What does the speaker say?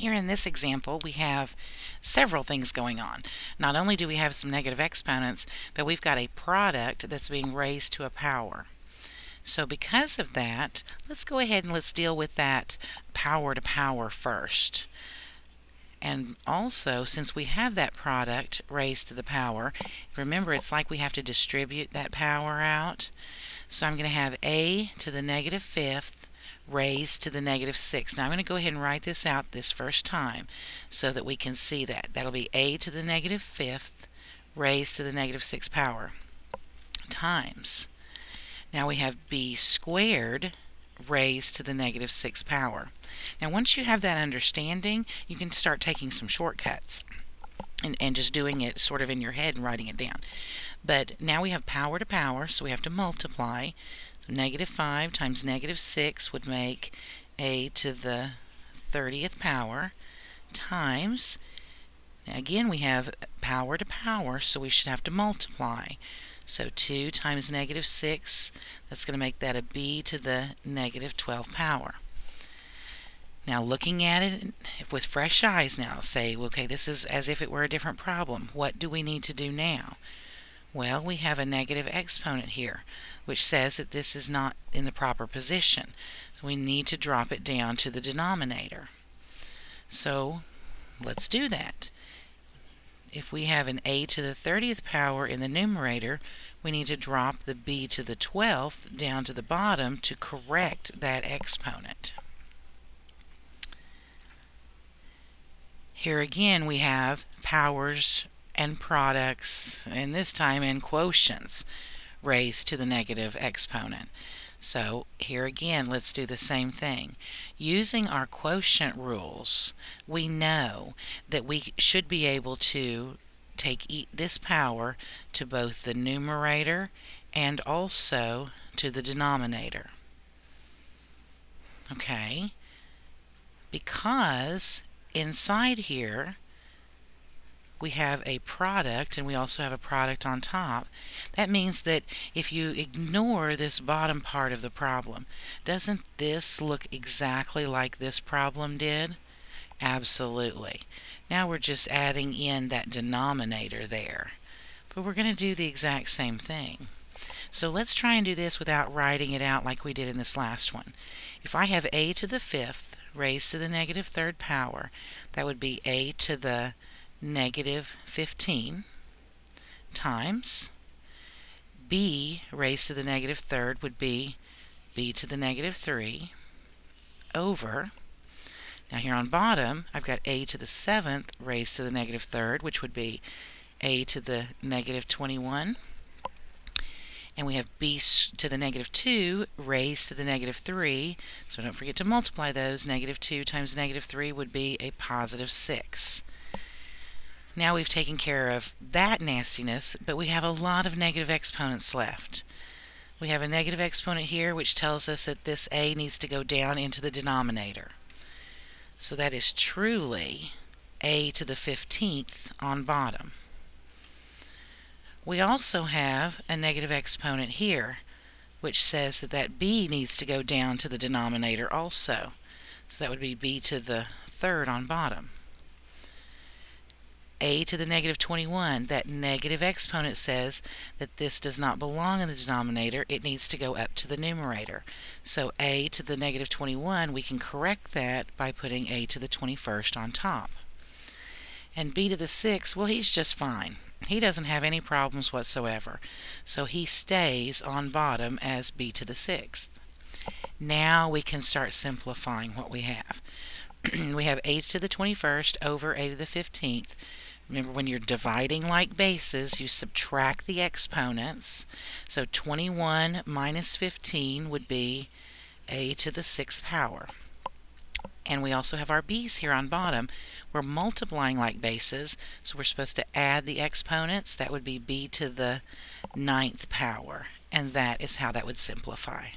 Here in this example, we have several things going on. Not only do we have some negative exponents, but we've got a product that's being raised to a power. So because of that, let's go ahead and let's deal with that power to power first. And also, since we have that product raised to the power, remember it's like we have to distribute that power out. So I'm going to have a to the negative fifth raised to the negative 6. Now I'm going to go ahead and write this out this first time so that we can see that. That'll be a to the negative fifth raised to the negative 6 power times. Now we have b squared raised to the negative 6 power. Now once you have that understanding, you can start taking some shortcuts and, and just doing it sort of in your head and writing it down. But now we have power to power, so we have to multiply. Negative 5 times negative 6 would make a to the 30th power times, again we have power to power, so we should have to multiply. So 2 times negative 6, that's going to make that a b to the negative 12 power. Now looking at it with fresh eyes now, say, okay, this is as if it were a different problem. What do we need to do now? Well, we have a negative exponent here, which says that this is not in the proper position. So we need to drop it down to the denominator. So let's do that. If we have an a to the 30th power in the numerator, we need to drop the b to the 12th down to the bottom to correct that exponent. Here again we have powers and products, and this time in quotients, raised to the negative exponent. So here again, let's do the same thing. Using our quotient rules, we know that we should be able to take e this power to both the numerator and also to the denominator. Okay? Because inside here, we have a product and we also have a product on top. That means that if you ignore this bottom part of the problem, doesn't this look exactly like this problem did? Absolutely. Now we're just adding in that denominator there. But we're going to do the exact same thing. So let's try and do this without writing it out like we did in this last one. If I have a to the fifth raised to the negative third power, that would be a to the negative 15 times. B raised to the negative third would be b to the negative 3 over. Now here on bottom I've got a to the seventh raised to the negative third which would be a to the negative 21 and we have b to the negative 2 raised to the negative 3 so don't forget to multiply those. Negative 2 times negative 3 would be a positive 6 now we've taken care of that nastiness, but we have a lot of negative exponents left. We have a negative exponent here which tells us that this a needs to go down into the denominator. So that is truly a to the 15th on bottom. We also have a negative exponent here which says that that b needs to go down to the denominator also. So that would be b to the third on bottom a to the negative 21. That negative exponent says that this does not belong in the denominator. It needs to go up to the numerator. So a to the negative 21, we can correct that by putting a to the 21st on top. And b to the 6, well, he's just fine. He doesn't have any problems whatsoever. So he stays on bottom as b to the 6th. Now we can start simplifying what we have. we have a to the 21st over a to the 15th. Remember, when you're dividing like bases, you subtract the exponents. So 21 minus 15 would be a to the 6th power. And we also have our b's here on bottom. We're multiplying like bases, so we're supposed to add the exponents. That would be b to the ninth power. And that is how that would simplify.